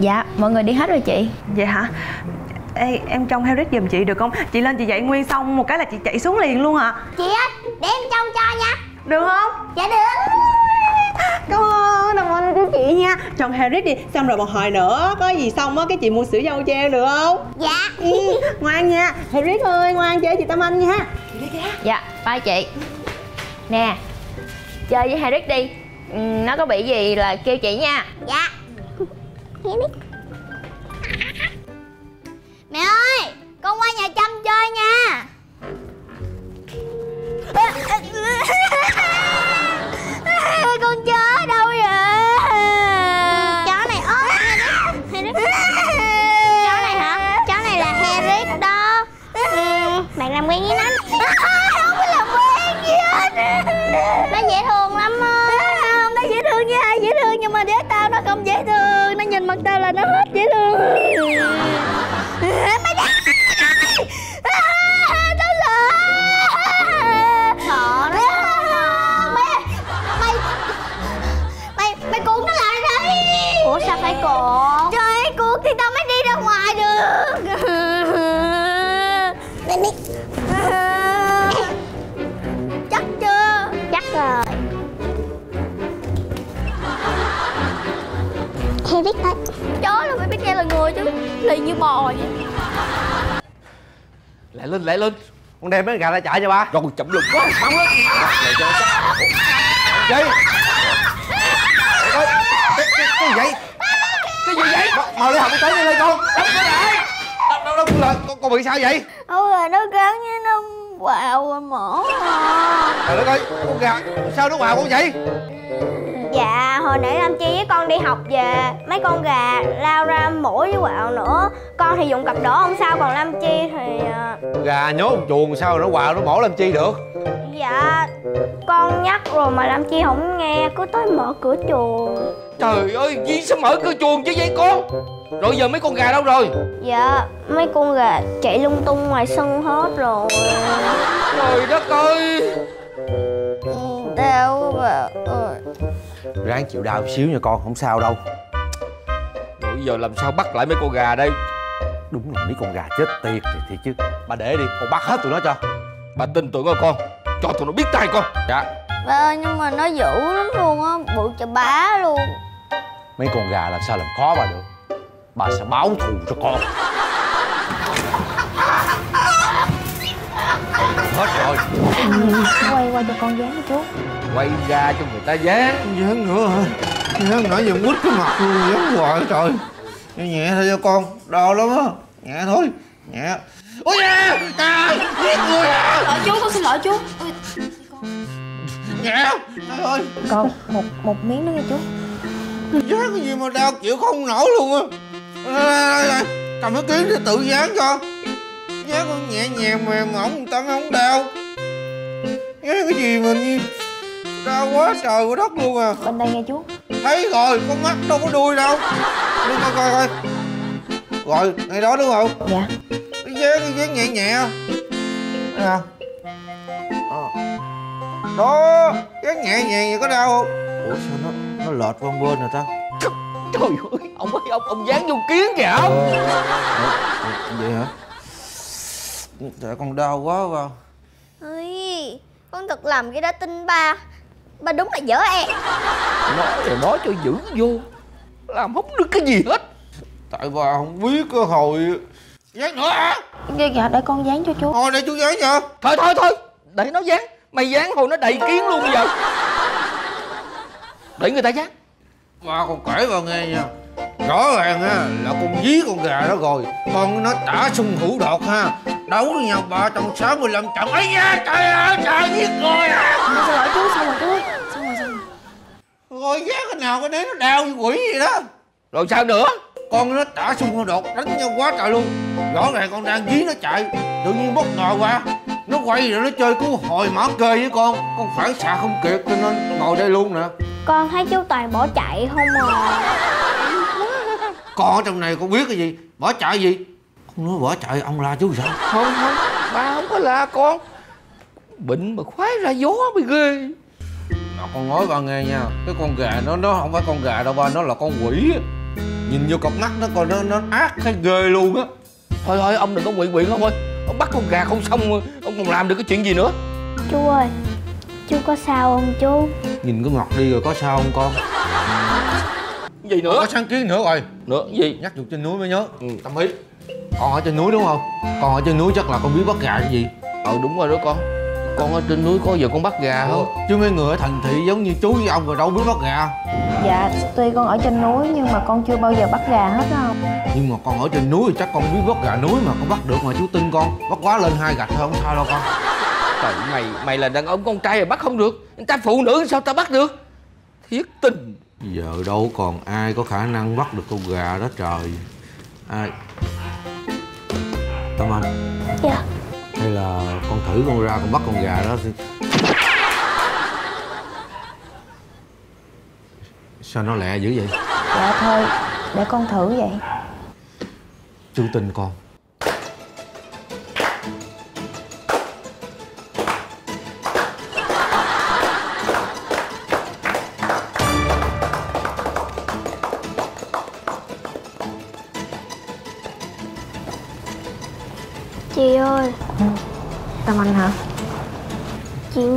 Dạ mọi người đi hết rồi chị. Vậy hả? Ê, em trông Harry giùm chị được không? Chị lên chị dạy nguyên xong một cái là chị chạy xuống liền luôn hả? Chị ơi để em trông cho nha. Được không? Dạ được. Cảm ơn, cảm ơn của chị nha. Trông Harry đi, xong rồi một hồi nữa Có gì xong á, cái chị mua sữa dâu cho em được không? Dạ. Ừ, ngoan nha. Harry ơi, ngoan chơi chị Tâm Anh nha. Dạ bye chị. Nè Chơi với Harry đi. Ừ, Nó có bị gì là kêu chị nha. Dạ Mẹ ơi Con qua nhà Trâm chơi nha. Mặt tao là nó hết dễ thương. Hay biết đấy Chó là phải biết nghe lời người chứ. Lì như bò vậy. Lại lên lại lên. Con đem mấy gà ra chạy cho ba. Rồi chậm lực quá. Bắn lên. Lại cho nó Gì? Cái, cái, cái gì vậy? Cái gì vậy? Mau- Mau đi học y tế nhanh lên con. Đóng cửa lại Đâu đâu đâu là con, con bị sao vậy? Ôi rồi nó cắn với nó quạo mổ Trời đất ơi Con gà Sao nó vào con vậy Dạ hồi nãy Lam Chi với con đi học về Mấy con gà lao ra mổ với quạo nữa. Con thì dùng cặp đỏ không sao Còn Lam Chi thì à, Gà nhốt chuồng sao nó quào nó mổ làm chi được. Dạ Con nhắc rồi mà Lam Chi không nghe Cứ tới mở cửa chuồng. Trời ơi, Di sao mở cửa chuồng chứ vậy con? Rồi giờ mấy con gà đâu rồi? Dạ mấy con gà chạy lung tung ngoài sân hết rồi. Trời đất ơi Đau quá bà ơi. Ráng chịu đau xíu nha con không sao đâu. Rồi giờ làm sao bắt lại mấy con gà đây? Đúng là mấy con gà chết tiệt thì thiệt chứ. Bà để đi con bắt hết tụi nó cho. Bà tin tưởng ơi con. Cho tụi nó biết tay con. Dạ. Bà ơi nhưng mà nó dữ lắm luôn á Bự chà bá luôn. Mấy con gà làm sao làm khó bà được? Bà sẽ báo thù cho con Hết rồi. Quay qua cho con dán chú. Quay ra cho người ta dán. Dán nữa hả? Dán nãy giờ quýt cái mặt luôn, dán hoài trời. Nhẹ nhẹ thôi cho con, đau lắm á. Nhẹ thôi, nhẹ. Ôi da, trời, giết người. À Lỗi chú con xin lỗi chú. Nhẹ, trời ơi Con một một miếng nữa nha chú. Dán cái gì mà đau chịu không nổi luôn á. Đây, đây, đây, Cầm cái kiếm để tự dán cho Dán con nhẹ nhàng mềm mỏng người ta mới không đau Dán cái gì mà như Đau quá trời quá đất luôn à Bên đây nghe chú Thấy rồi, con mắt đâu có đuôi đâu Đi coi coi coi Rồi, ngay đó đúng không? Dạ Cái dán, cái dán nhẹ nhẹ Thấy không? Ờ. Đó, dán nhẹ nhàng vậy có đau không? Ủa sao nó nó lệch qua bên rồi ta? Trời ơi Ông ơi ông, ông dán vô kiến kìa ông Ờ, vậy hả? Tại con đau quá vào Ơi, con thật làm cái đó tin ba. Ba đúng là dở em Nói rồi nói cho dữ vô. Làm không được cái gì hết. Tại bà không biết cái hồi Dán nữa hả? Dạ, dạ để con dán cho chú. Hồi để chú dán cho Thôi thôi thôi. Để nó dán. Mày dán hồi nó đầy kiến luôn bây giờ. Để người ta dán. Ba con kể bà nghe nha. Rõ ràng á là con dí con gà đó rồi. Con nó tả sung hữu đột ha Đấu với nhau ba trong 65 trận. Ấy nha Trời ơi trời giết người à. Xin lỗi chú xong rồi chú Xong rồi xong rồi Rồi giá cái nào cái đấy nó đau như quỷ gì đó. Rồi sao nữa? Con nó tả sung hữu đột đánh nhau quá trời luôn. Rõ ràng con đang dí nó chạy. Tự nhiên bất ngờ qua Nó quay rồi nó chơi cứu hồi mở kê với con. Con phản xạ không kịp cho nên ngồi đây luôn nè. Con thấy chú Toàn bỏ chạy không à? Con ở trong này con biết cái gì? Bỏ chạy gì nói bỏ chạy ông la chú sao? Không không Ba không có la con. Bệnh mà khoái ra gió mới ghê. Mà con nói bà nghe nha. Cái con gà nó nó không phải con gà đâu ba Nó là con quỷ. Á. nhìn vô cặp mắt nó còn nó, nó ác hay ghê luôn á. Thôi thôi ông đừng có quỵ quỵ không ơi. Ông bắt con gà không xong ông còn làm được cái chuyện gì nữa? Chú ơi Chú có sao không chú? Nhìn cái mặt đi rồi có sao không con? Gì nữa? Có sáng kiến nữa rồi. Nữa gì? Nhắc vụ trên núi mới nhớ. Ừ. tâm ý con ở trên núi đúng không? Con ở trên núi chắc là con biết bắt gà cái gì. Ờ đúng rồi đó con. Con ở trên núi có giờ con bắt gà không? chứ mấy người ở thành thị giống như chú với ông rồi đâu biết bắt gà. Dạ, tuy con ở trên núi nhưng mà con chưa bao giờ bắt gà hết đâu nhưng mà con ở trên núi thì chắc con biết bắt gà núi mà con bắt được mà chú tin con. Bắt quá lên hai gạch thôi không sao đâu con. Trời mày mày là đàn ông con trai mà bắt không được. Người ta phụ nữ sao ta bắt được? Thiết tình. Giờ đâu còn ai có khả năng bắt được con gà đó trời. Ai tâm anh. Dạ. Hay là con thử con ra con bắt con gà đó thì- sao nó lẹ dữ vậy? Dạ thôi, để con thử vậy. Chú tin con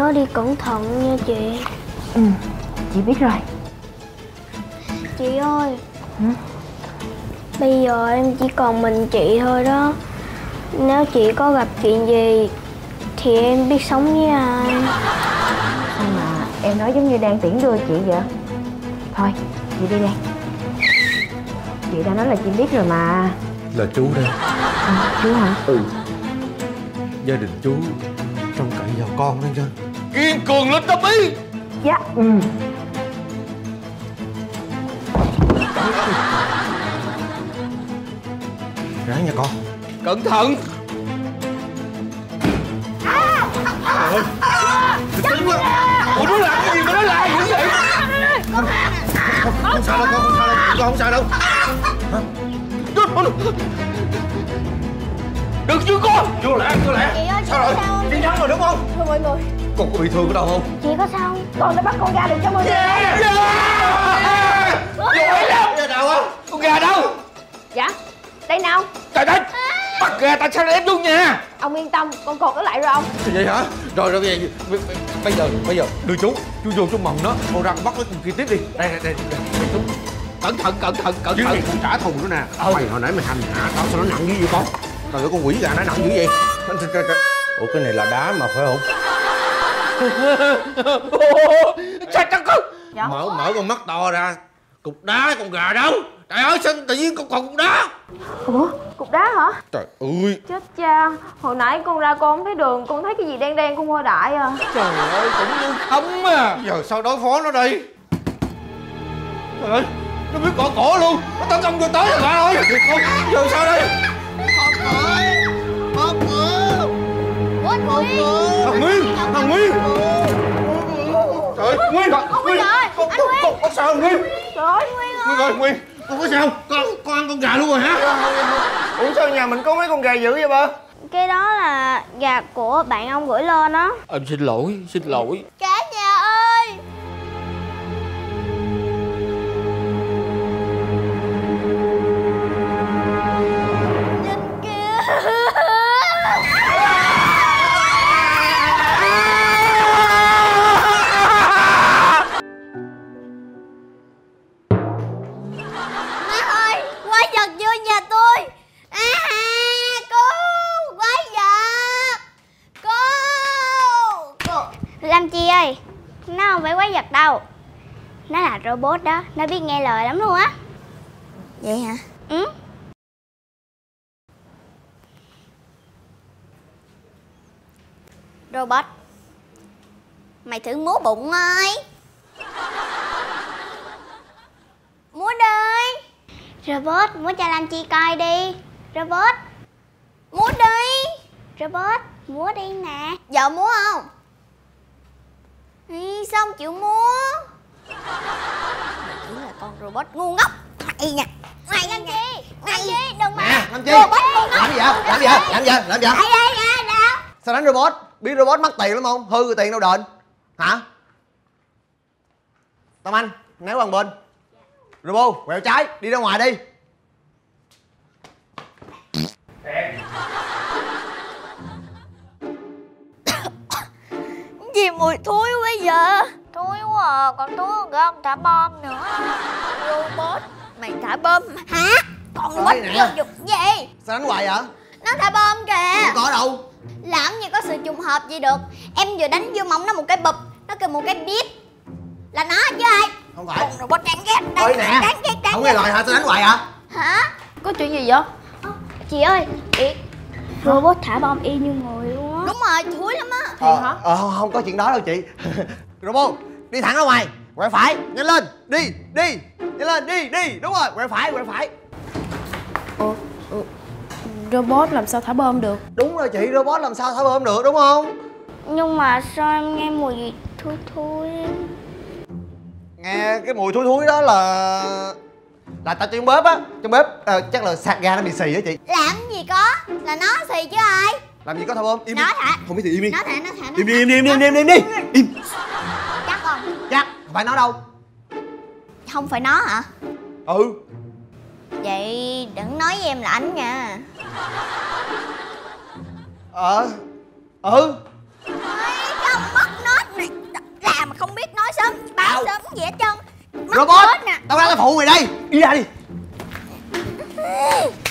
nhớ đi cẩn thận nha chị. Ừ, chị biết rồi. Chị ơi. Hả? Bây giờ em chỉ còn mình chị thôi đó. Nếu chị có gặp chuyện gì Thì em biết sống với ai. Sao mà em nói giống như đang tiễn đưa chị vậy? Thôi, chị đi đây. Chị đã nói là chị biết rồi mà. Là chú đây à, Chú hả? gia đình chú trông cậy vào con đó chứ kiên cường lên tâm ý Dạ, ừ. Ráng nha con. Cẩn thận. Ủa nó làm cái gì mà nó làm dữ vậy? Không sao đâu con không sao đâu. Con không sao đâu. Đừng chưa con? Vô lẹ vô lẹ. Ơi, sao rồi? chiến thắng rồi đúng không? Thưa mọi người con có bị thương ở đâu không? Chị có sao không? Con đã bắt con ra được cho mọi người giỏi lắm. Ở đâu á? Con gà đâu? Dạ, đây nào. Trời đất bắt gà ta sao ép luôn nha? Ông yên tâm, con cột nó lại rồi ông. Vậy hả? Rồi rồi bây giờ bây giờ bây giờ. Đưa chú chú vô chú mần nó con ra con bắt nó cùng kia tiếp đi. Đây đây đây, chú. Cẩn thận cẩn thận cẩn chứ thận. còn trả thù nữa nè. Mày hồi nãy mày hành hạ tao sao nó nặng như vậy con? Trời ơi con quỷ gà nó nặng như vậy. Ủa cái này là đá mà phải không sao chắc con Dạ. mở mở con mắt to ra. Cục đá con gà đâu? Trời ơi sao tự nhiên con còn cục đá? Ủa, cục đá hả? trời ơi. Chết cha, hồi nãy con ra con không thấy đường, con thấy cái gì đen đen con hoa đại à. Trời ơi cũng như không à. Giờ sao đối phó nó đây? Trời ơi nó biết cỏ cổ luôn. Nó tấn công vô tới rồi bà ơi. Con, giờ sao đây thằng nguyên. Thằng nguyên trời ơi nguyên Ông Nguyên. ơi, anh Nguyên. con sao nguyên. Trời ơi, nguyên ơi nguyên. Con có sao con con ăn con gà luôn rồi hả? Ủa sao nhà mình có mấy con gà dữ vậy ba? Cái đó là gà của bạn ông gửi lên á. Em xin lỗi xin lỗi. Cả nó không phải quái vật đâu. Nó là robot đó, nó biết nghe lời lắm luôn á. Vậy hả? Ừ. Robot Mày thử múa bụng ơi. Múa đi. Robot, múa cho Lam Chi coi đi. Robot. Múa đi. Robot, múa đi nè. Giờ múa không? Ý, sao không chịu múa Mày chỉ là con robot ngu ngốc. Mày nha. Mày Lam Chi Lam Chi, đừng mà. Nè, Lam Chi. Robot ngu ngốc. Làm gì vậy? Làm gì vậy? Làm gì vậy? Làm gì vậy? Đây đây đâu sao đánh robot? Biết robot mất tiền lắm không? Hư tiền đâu đền. Hả? Tâm anh néo qua một bên. Robo quẹo trái đi ra ngoài đi Gì mùi thối quá giờ Thối quá à, còn thối hơn cả ông thả bom nữa. Robot, mày thả bom. Hả? Còn robot vô dục gì? sao đánh hoài vậy? Nó thả bom kìa. Không có đâu. Làm gì có sự trùng hợp gì được. Em vừa đánh vô mông nó một cái bụp Nó kêu một cái bíp Là nó chứ ai? Không phải. Con robot đáng ghét đáng ghét nè. đáng ghét đáng không nghe lời hả? Sao đánh hoài hả Hả? Có chuyện gì vậy? Chị ơi chị Robot thả bom y như người luôn Đúng rồi, thúi lắm á. Ờ, ờ không, không có chuyện đó đâu chị. Robo đi thẳng ra ngoài. Quẹo phải nhanh lên. Đi đi nhanh lên đi đi. Đúng rồi quẹo phải quẹo phải. Ủa, ủa, robot làm sao thả bom được? đúng rồi chị robot làm sao thả bom được đúng không? Nhưng mà sao em nghe mùi gì thui thui nghe cái mùi thúi thúi đó là là tao trong bếp á. Trong bếp ờ, chắc là sạc ga nó bị xì á chị. Làm gì có? Là nó xì chứ ai làm gì có thả bom im Nó đi thả không biết thì im đi. Nó thả nó thả nó im đi im đi im đi im đi im đi. Im. Chắc không chắc. Không phải nó đâu? Không phải nó hả? Ừ. Vậy đừng nói với em là anh nha. Ờ. Ừ. Ôi, cái ông mất nết này. Làm mà không biết nói sớm. Báo sớm gì hết trơn. Mất robot. nè. Tao đang là phụ mày đây. Đi ra đi